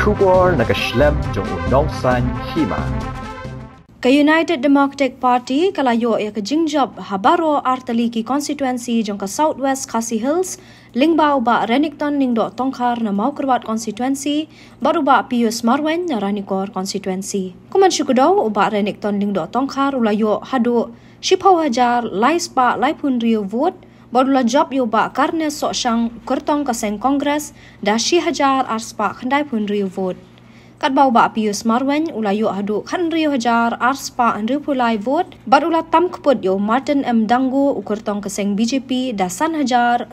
Trubor nakaslem jong unongsan hima. Ka United Democratic Party kalayo ya ka Jingjob Habaro Artali ki constituency jong ka Southwest Khasi Hills lingbao ba Renington ningdo tongkar na Maukerwat constituency baru ba Pius Marwen na Ranikor constituency. Kuman syukudaw uba Renington ningdo tongkar ulayo hadu Shipau hajar lais ba laipun rio vote baru la job yo ba karne so syang kertong kaseng kongres da shi hajar arspa khandai pun rio vote. kat bau ba pius marwen ula yu hadu khan rio hajar arspa an rio pulai vote bar ula tam kput yo martin m. Dangu ukur tong keseng bjp da san hajar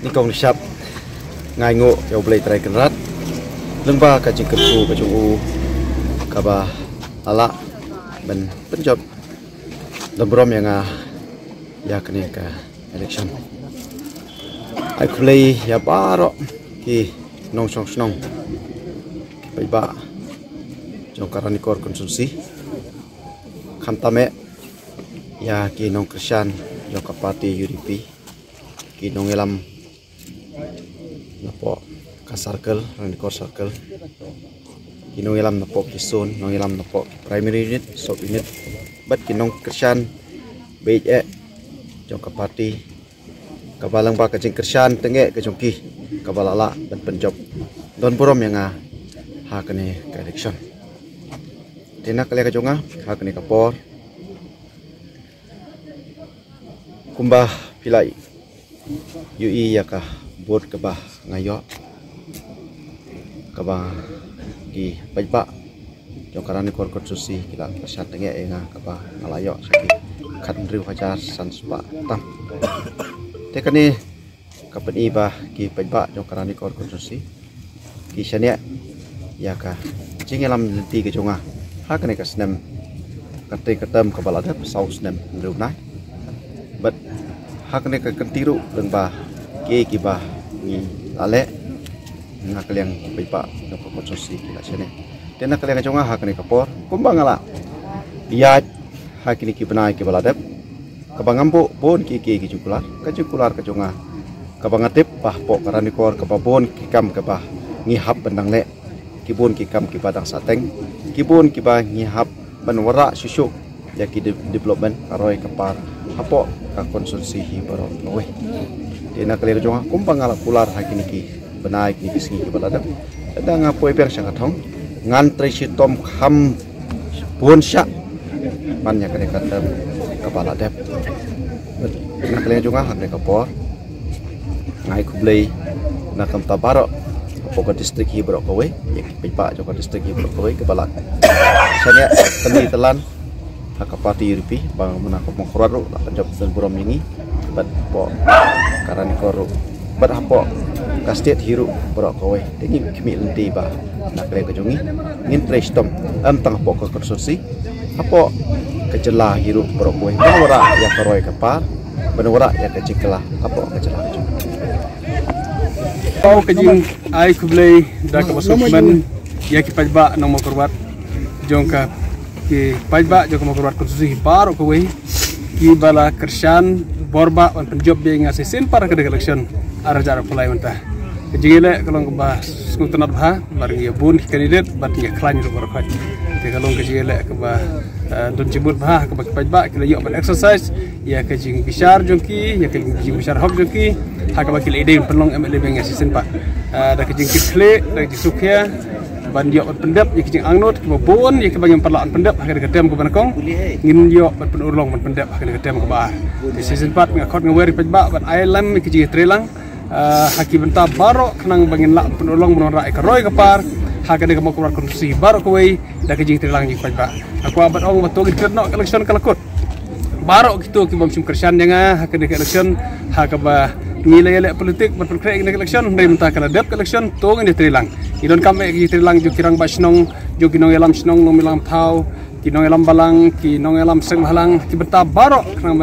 san spa prapo vote ni kong siap ngai ngo yo blai trai kan rat. Lengba ka jing ka u. Ka ba ala. Ben penjob lebrom yang a ya kene ka election. Ai kulai ya baro ki nong song snong pai ba. Jong karani kor konsumsi khamtame ya ki nong krisyan yo ka party UDP ki nong elam napo ka circle rani core circle kinong ilam napo kisun nong ilam napo primary unit sub unit. But kinong krisyan beit e jong ka party. Kabalang ba kajing krisyan tenge ke jongki kabalala dan penjob don purom yang a ha kene ka election. Tina kale ka jonga ha kene ka por. Kumbah pilai UI ya ka bot ka ba? Ngayo? Ka ba? Gi pajba jong karani kor kor susi kila pasat tenge e ka ba? Ngalayo saki kan riu hajar san spa tam. Te kani kapan iba ki pajba jong karani kor kor susi. Ki shania ya ka jingelam ti ke jonga ha kani ka snem. Kate katam ka balada sau snem riu nai. But hak ne ka kentiru leng ba? Ke ki ba? ni ale na kaliang pai pa na ki la sene tena kaliang jonga hak ne ka por kumbang ala ya hak ni ki banai ki baladep. Ka bangambo bon ki ki ki jukular ka jukular ka jonga ka bangatip pah po karani kor ka bon ki kam ka ba ngi hap bandang le ki bon ki kam ki badang sateng. Ki bon ki ba ngi hap ban wara susu ya ki development karoi kapar hapo ka konsumsi hi baro nowe kali jonga kumpang ala kular hakini ki benai ki bisingi ki balada ada nga poe per sang thong ngan tre si tom kham pun sya man ya kare kata kepala dep dina kali jonga hakne kapor ngai kublei na kam tabaro pokok distrik hi baro kowe ya pipa joko distrik hi baro kowe kepala. Sanya teni telan. Hakapati yuripi bang menakop mengkoraru lah penjab dan buram ini bat po. Karani koru. Bat hapo. Kastet hiru. Borok kowe. Tengi kimi lenti ba? Nak le kejongi ngin trestom am tang po ko konsorsi hapo. Kejela hiru borok kowe. Benwara ya koroi kapar benwara ya kecikla hapo kejela kejongi Pau kajing ai kublai da ka masuk men ya ki pajba nang mo korbat jongka ki pajba jongka mo korbat konstitusi baru ko wei ki bala kershan borba on penjob be ngasi sin para ke election ara jara pulai mentah kejile kalau ke bah skutenat bah bar ya bun kandidat bat ya klan ru bar khat te kalau kejile ke bah don jibut bah ke bah pajba ke yo ban exercise. Ya ke jing bishar jongki ya ke jing bishar hok jongki ha ke bakil ide penlong MLA be ngasi sin pa da ke jing kle da jing sukya ban yo pendap ya kijing angnot ke bon ya ke bagi perlaan pendap ha ke dem ke banakong ngin yo ban penurlong ban pendap ha ke dem ke ba di season 4 ngakot ngaweri pajba ban island ke jing trelang. Haki benta baro kenang bangin lak penolong menora eka roy kapar haka de kamo kurar konstitusi baro kuwei da ke jing trilang jing pajba aku abat ong betul gitu no election kalakut baro gitu ki bom sim kersan janga haka de election haka ba nilai elek politik berperkara ini election dari mentah kala dep election tong ini trilang. Idon kame ki trilang ju kirang basnong ju kinong elam snong no milang thau kinong elam balang kinong elam seng halang ki benta baro kenang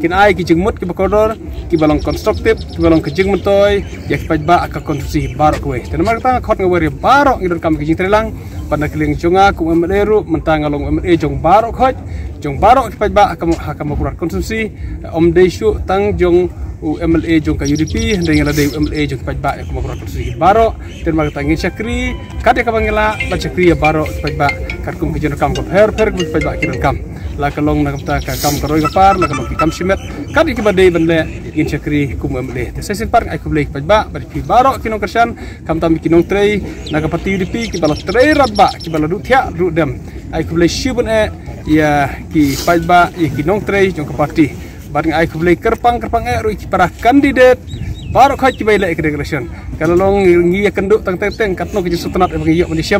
kin ai ki jingmut ki bakodor ki balong konstruktif ki balong ke jing mentoy ya ki pajba aka konstruksi baro kwe tan mar ta khot ngawari baro ngidon kam ki jing trelang pada keling junga ku emeru mentang along emere jong baro khot jong baro ki pajba aka aka konstruksi om desu tang jong u MLA jong ka UDP dengan ada MLA jong pajba ya kuma kurang kursi baro. Dan mag tangi chakri kade ka bangela ba chakri ya baro pajba kat kum ki kam ko her her ku pajba ki kam la kalong na kamta ka kam karoi ka par la kalong ki kam simet kade ki bade bande in chakri kum MLA te sesin par ai ku blek pajba ba pi baro ki nong kersan kam tam ki nong trei na ka pati UDP ki bala trei rabba ki bala du thia du dem. Ai blek shibun e ya ki pajba ya ki nong trei jong ka parti barang ai kubli kerpang kerpang ai rui para kandidat baru kau coba ilek ke election kalau long ngi ya kenduk tang teng teng katno ke sutanat bagi yok malaysia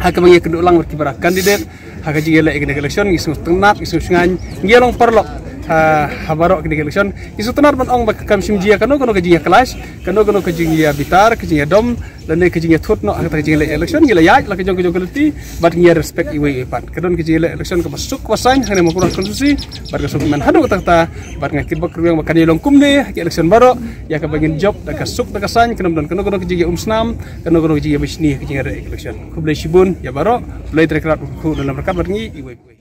hak bagi kenduk lang berkibara kandidat hak ji ilek ke election ngi sutanat ngi sungan ngi long perlok habaro ke election isu tenar man ong kam simjia kano kano ke jinga kelas kano kano ke jinga bitar ke jinga dom dan ke jinga thut no ke jinga election gila ya la ke jong ke jong kelti bat ngia respect iwe pan kadon ke jinga election ke masuk wasan hane mo kurang konstitusi bat ke suk men hadu ta bat ngakir bak ruang bakani long kumne ke election baro ya ke bagin job da ke suk da ke san kano kano kano ke jinga umsnam kano kano ke jinga bisni ke jinga election ku boleh shibun ya baro boleh terkerat ku dalam rekat bat ngi iwe